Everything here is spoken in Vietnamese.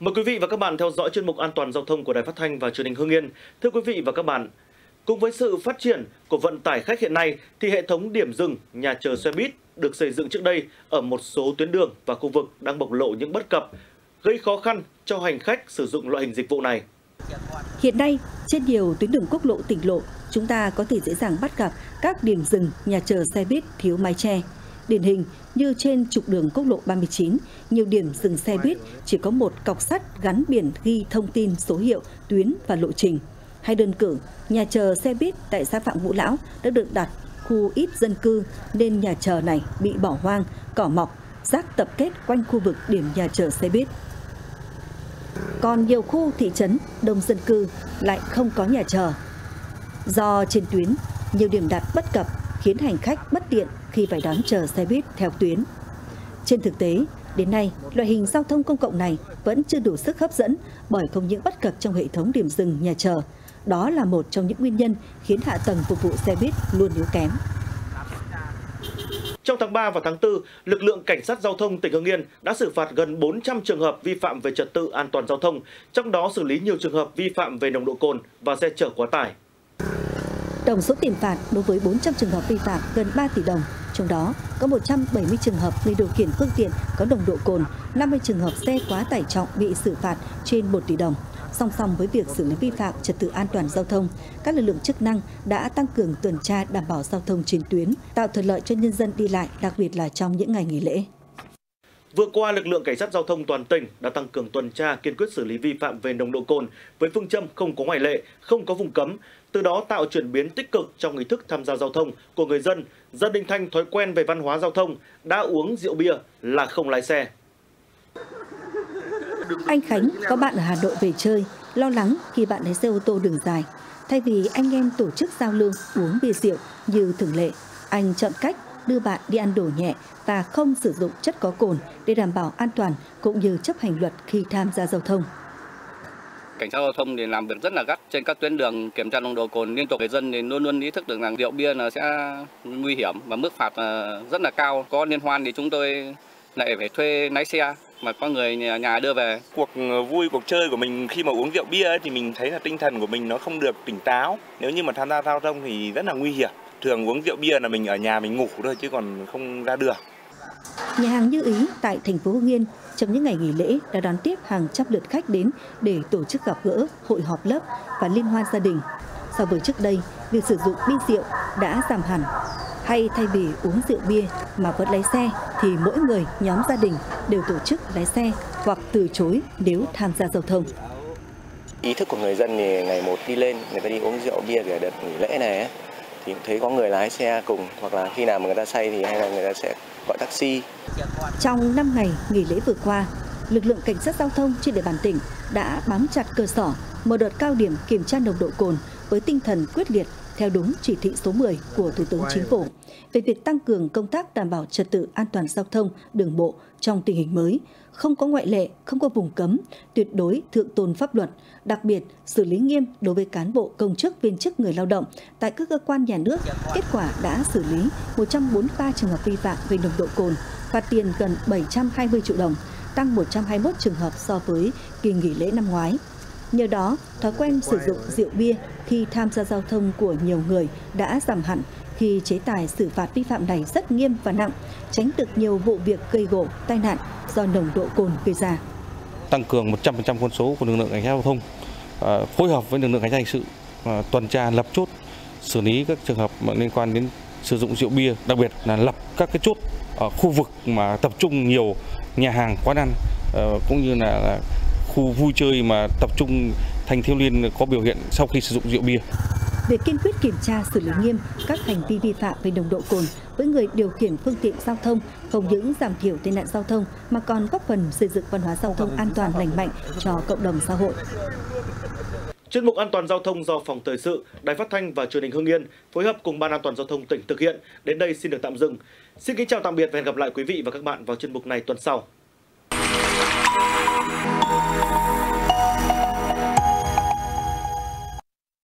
Mời quý vị và các bạn theo dõi chuyên mục An toàn giao thông của Đài Phát thanh và Truyền hình Hưng Yên. Thưa quý vị và các bạn, cùng với sự phát triển của vận tải khách hiện nay thì hệ thống điểm dừng, nhà chờ xe buýt được xây dựng trước đây ở một số tuyến đường và khu vực đang bộc lộ những bất cập, gây khó khăn cho hành khách sử dụng loại hình dịch vụ này. Hiện nay, trên nhiều tuyến đường quốc lộ tỉnh lộ, chúng ta có thể dễ dàng bắt gặp các điểm dừng, nhà chờ xe buýt thiếu mái che. Điển hình như trên trục đường quốc lộ 39, nhiều điểm dừng xe buýt chỉ có một cọc sắt gắn biển ghi thông tin số hiệu, tuyến và lộ trình. Hay đơn cử, nhà chờ xe buýt tại xã Phạm Ngũ Lão đã được đặt khu ít dân cư nên nhà chờ này bị bỏ hoang, cỏ mọc, rác tập kết quanh khu vực điểm nhà chờ xe buýt. Còn nhiều khu thị trấn đông dân cư lại không có nhà chờ. Do trên tuyến, nhiều điểm đặt bất cập khiến hành khách bất tiện khi phải đón chờ xe buýt theo tuyến. Trên thực tế, đến nay, loại hình giao thông công cộng này vẫn chưa đủ sức hấp dẫn bởi không những bất cập trong hệ thống điểm dừng nhà chờ. Đó là một trong những nguyên nhân khiến hạ tầng phục vụ xe buýt luôn yếu kém. Trong tháng 3 và tháng 4, lực lượng cảnh sát giao thông tỉnh Hưng Yên đã xử phạt gần 400 trường hợp vi phạm về trật tự an toàn giao thông, trong đó xử lý nhiều trường hợp vi phạm về nồng độ cồn và xe chở quá tải. Tổng số tiền phạt đối với 400 trường hợp vi phạm gần 3 tỷ đồng, trong đó có 170 trường hợp người điều khiển phương tiện có nồng độ cồn, 50 trường hợp xe quá tải trọng bị xử phạt trên 1 tỷ đồng. Song song với việc xử lý vi phạm trật tự an toàn giao thông, các lực lượng chức năng đã tăng cường tuần tra đảm bảo giao thông trên tuyến, tạo thuận lợi cho nhân dân đi lại, đặc biệt là trong những ngày nghỉ lễ. Vừa qua, lực lượng cảnh sát giao thông toàn tỉnh đã tăng cường tuần tra kiên quyết xử lý vi phạm về nồng độ cồn với phương châm không có ngoại lệ, không có vùng cấm, từ đó tạo chuyển biến tích cực trong ý thức tham gia giao thông của người dân, dân Đình Thanh thói quen về văn hóa giao thông, đã uống rượu bia là không lái xe. Anh Khánh có bạn ở Hà Nội về chơi, lo lắng khi bạn lái xe ô tô đường dài. Thay vì anh em tổ chức giao lưu uống bia rượu như thường lệ, anh chọn cách đưa bạn đi ăn đồ nhẹ và không sử dụng chất có cồn để đảm bảo an toàn cũng như chấp hành luật khi tham gia giao thông. Cảnh sát giao thông thì làm việc rất là gắt trên các tuyến đường kiểm tra nồng độ cồn liên tục người dân thì luôn luôn ý thức được rằng rượu bia là sẽ nguy hiểm và mức phạt ờ, rất là cao. Có liên hoan thì chúng tôi lại phải thuê lái xe mà có người nhà, đưa về. Cuộc ờ, vui cuộc chơi của mình khi mà uống rượu bia ấy, thì mình thấy là tinh thần của mình nó không được tỉnh táo. Nếu như mà tham gia giao thông thì rất là nguy hiểm. Thường uống rượu bia là mình ở nhà mình ngủ thôi chứ còn không ra đường. Nhà hàng Như Ý tại thành phố Hưng Yên trong những ngày nghỉ lễ đã đón tiếp hàng trăm lượt khách đến để tổ chức gặp gỡ, hội họp lớp và liên hoan gia đình. So với trước đây, việc sử dụng bia rượu đã giảm hẳn. Hay thay vì uống rượu bia mà vẫn lái xe thì mỗi người, nhóm gia đình đều tổ chức lái xe hoặc từ chối nếu tham gia giao thông. Ý thức của người dân thì ngày một đi lên, người ta đi uống rượu bia để đợt nghỉ lễ này ấy, thì thấy có người lái xe cùng hoặc là khi nào mà người ta say thì hay là người ta sẽ gọi taxi. Trong 5 ngày nghỉ lễ vừa qua, lực lượng cảnh sát giao thông trên địa bàn tỉnh đã bám chặt cơ sở, mở đợt cao điểm kiểm tra nồng độ cồn với tinh thần quyết liệt theo đúng chỉ thị số 10 của Thủ tướng Chính phủ về việc tăng cường công tác đảm bảo trật tự an toàn giao thông đường bộ trong tình hình mới, không có ngoại lệ, không có vùng cấm, tuyệt đối thượng tôn pháp luật, đặc biệt xử lý nghiêm đối với cán bộ công chức viên chức người lao động tại các cơ quan nhà nước. Kết quả đã xử lý 143 trường hợp vi phạm về nồng độ cồn, phạt tiền gần 720 triệu đồng, tăng 121 trường hợp so với kỳ nghỉ lễ năm ngoái. Nhờ đó, thói quen sử dụng rượu bia khi tham gia giao thông của nhiều người đã giảm hẳn khi chế tài xử phạt vi phạm này rất nghiêm và nặng, tránh được nhiều vụ việc gây gỗ, tai nạn do nồng độ cồn gây ra. Tăng cường 100% quân số của lực lượng cảnh sát giao thông, à, phối hợp với lực lượng cảnh sát hình sự à, tuần tra lập chốt xử lý các trường hợp liên quan đến sử dụng rượu bia, đặc biệt là lập các cái chốt ở khu vực mà tập trung nhiều nhà hàng quán ăn à, cũng như là, là khu vui chơi mà tập trung thanh thiếu niên có biểu hiện sau khi sử dụng rượu bia. Việc kiên quyết kiểm tra xử lý nghiêm các hành vi vi phạm về nồng độ cồn với người điều khiển phương tiện giao thông không những giảm thiểu tai nạn giao thông mà còn góp phần xây dựng văn hóa giao thông an toàn lành mạnh cho cộng đồng xã hội. Chuyên mục An toàn giao thông do Phòng Thời sự, Đài Phát thanh và Truyền hình Hưng Yên phối hợp cùng Ban An toàn giao thông tỉnh thực hiện đến đây xin được tạm dừng. Xin kính chào tạm biệt và hẹn gặp lại quý vị và các bạn vào chuyên mục này tuần sau.